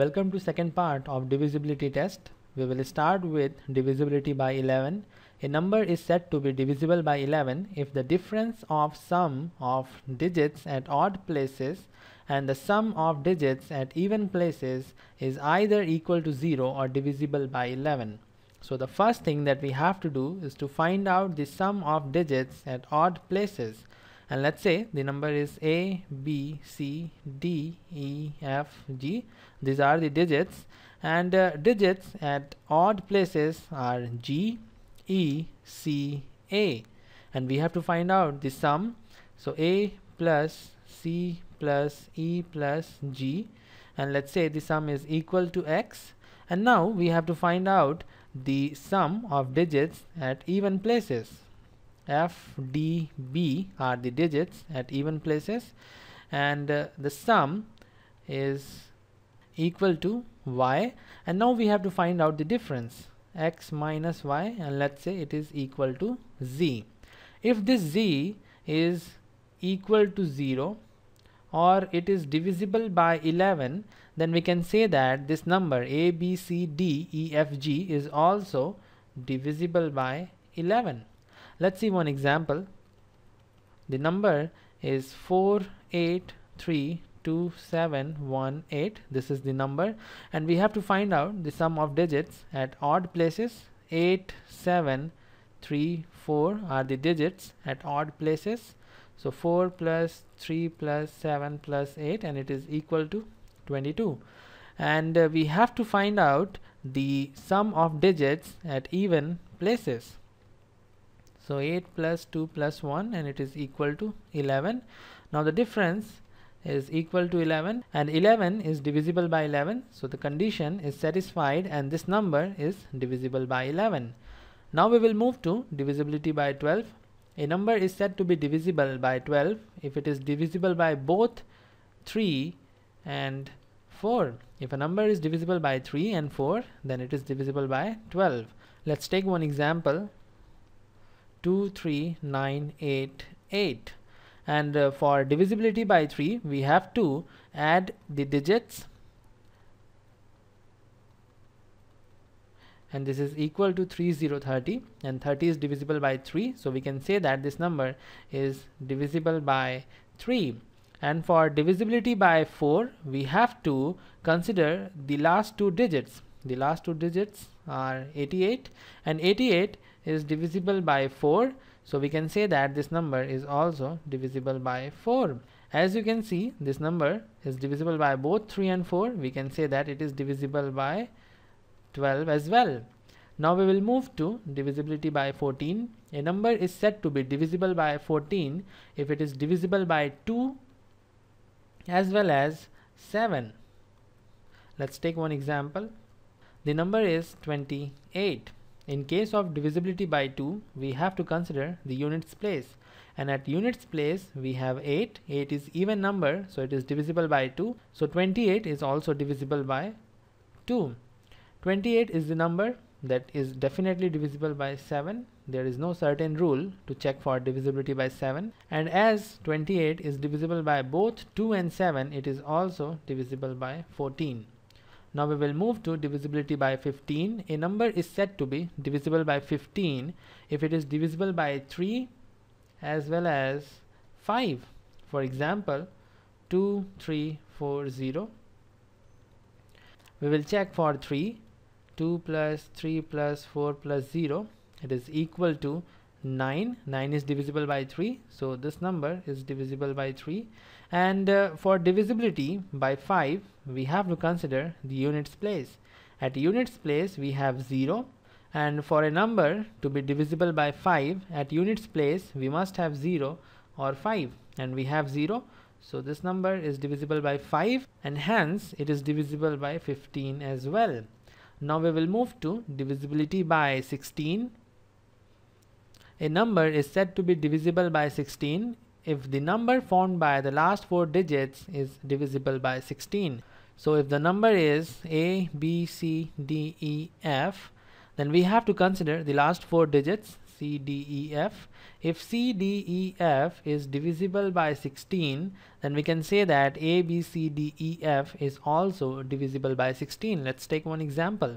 Welcome to second part of divisibility test. We will start with divisibility by 11. A number is said to be divisible by 11 if the difference of sum of digits at odd places and the sum of digits at even places is either equal to 0 or divisible by 11. So the first thing that we have to do is to find out the sum of digits at odd places and let's say the number is a b c d e f g. These are the digits. And uh, digits at odd places are g e c a. And we have to find out the sum. So a plus c plus e plus g. And let's say the sum is equal to x. And now we have to find out the sum of digits at even places f, d, b are the digits at even places. And uh, the sum is equal to y. And now we have to find out the difference. X minus y and let's say it is equal to z. If this z is equal to 0 or it is divisible by 11 then we can say that this number a b c d e f g is also divisible by 11 Let's see one example. The number is 4832718. This is the number and we have to find out the sum of digits at odd places. 8, 7, 3, 4 are the digits at odd places. So 4 plus 3 plus 7 plus 8 and it is equal to 22 and uh, we have to find out the sum of digits at even places so 8 plus 2 plus 1 and it is equal to 11 now the difference is equal to 11 and 11 is divisible by 11 so the condition is satisfied and this number is divisible by 11 now we will move to divisibility by 12 a number is said to be divisible by 12 if it is divisible by both 3 and 4 if a number is divisible by 3 and 4 then it is divisible by 12 let's take one example 23988 and uh, for divisibility by 3 we have to add the digits. And this is equal to 3030 and 30 is divisible by 3 so we can say that this number is divisible by 3 and for divisibility by 4 we have to consider the last two digits. The last two digits are 88 and 88 is divisible by 4 so we can say that this number is also divisible by 4 as you can see this number is divisible by both 3 and 4 we can say that it is divisible by 12 as well. Now we will move to divisibility by 14 a number is said to be divisible by 14 if it is divisible by 2 as well as 7 let's take one example. The number is 28 in case of divisibility by 2, we have to consider the units place. And at units place, we have 8. 8 is even number, so it is divisible by 2. So 28 is also divisible by 2. 28 is the number that is definitely divisible by 7. There is no certain rule to check for divisibility by 7. And as 28 is divisible by both 2 and 7, it is also divisible by 14. Now we will move to divisibility by 15. A number is said to be divisible by 15 if it is divisible by 3 as well as 5. For example, 2, 3, 4, 0. We will check for 3. 2 plus 3 plus 4 plus 0. It is equal to 9 9 is divisible by 3 so this number is divisible by 3 and uh, for divisibility by 5 we have to consider the units place. At units place we have 0 and for a number to be divisible by 5 at units place we must have 0 or 5 and we have 0 so this number is divisible by 5 and hence it is divisible by 15 as well. Now we will move to divisibility by 16 a number is said to be divisible by 16 if the number formed by the last four digits is divisible by 16. So if the number is A, B, C, D, E, F, then we have to consider the last four digits. C, D, E, F. If C, D, E, F is divisible by 16, then we can say that A, B, C, D, E, F is also divisible by 16. Let's take one example.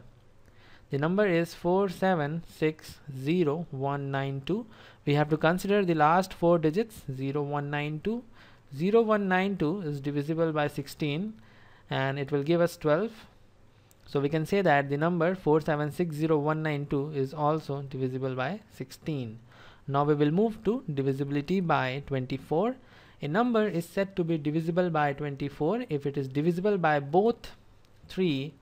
The number is 4760192. We have to consider the last four digits 0192. 0192 is divisible by 16 and it will give us 12 so we can say that the number 4760192 is also divisible by 16. Now we will move to divisibility by 24. A number is said to be divisible by 24 if it is divisible by both 3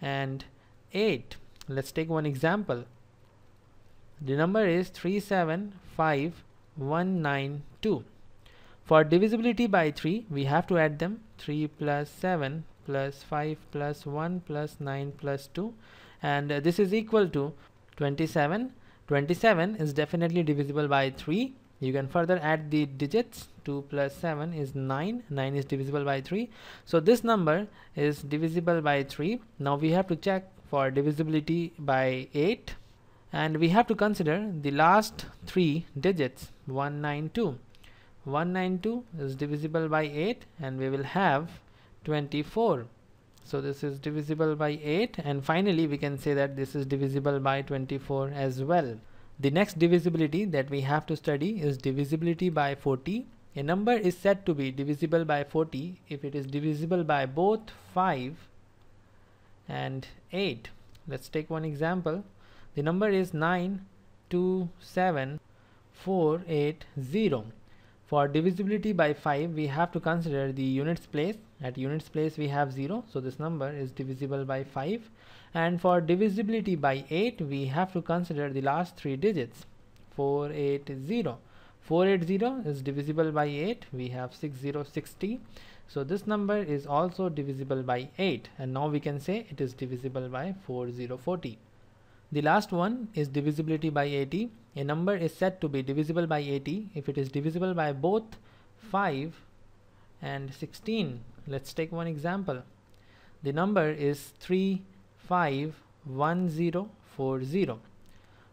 and 8. Let's take one example. The number is 375192. For divisibility by 3, we have to add them. 3 plus 7 plus 5 plus 1 plus 9 plus 2 and uh, this is equal to 27 27 is definitely divisible by 3 you can further add the digits. 2 plus 7 is 9 9 is divisible by 3 so this number is divisible by 3 now we have to check for divisibility by 8 and we have to consider the last three digits 192 192 is divisible by 8 and we will have 24 so this is divisible by 8 and finally we can say that this is divisible by 24 as well. The next divisibility that we have to study is divisibility by 40 a number is said to be divisible by 40 if it is divisible by both 5 and 8 let's take one example. The number is 927480 for divisibility by 5 we have to consider the units place. At units place we have 0 so this number is divisible by 5 and for divisibility by 8 we have to consider the last three digits. 480 480 is divisible by 8 we have 6060 so this number is also divisible by 8 and now we can say it is divisible by 4040 the last one is divisibility by 80. A number is said to be divisible by 80 if it is divisible by both 5 and 16. Let's take one example. The number is 351040.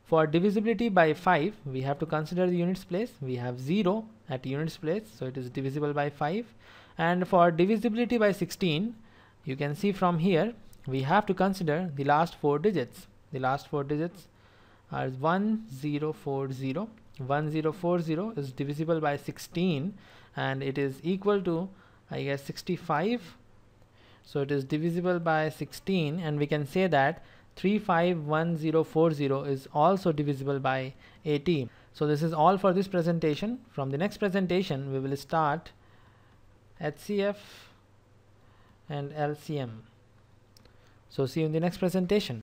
For divisibility by 5, we have to consider the units place. We have 0 at units place, so it is divisible by 5. And for divisibility by 16, you can see from here, we have to consider the last four digits. The last four digits are 1040 1040 is divisible by 16 and it is equal to I guess 65 so it is divisible by 16 and we can say that 351040 is also divisible by 18 so this is all for this presentation. From the next presentation we will start HCF and LCM so see you in the next presentation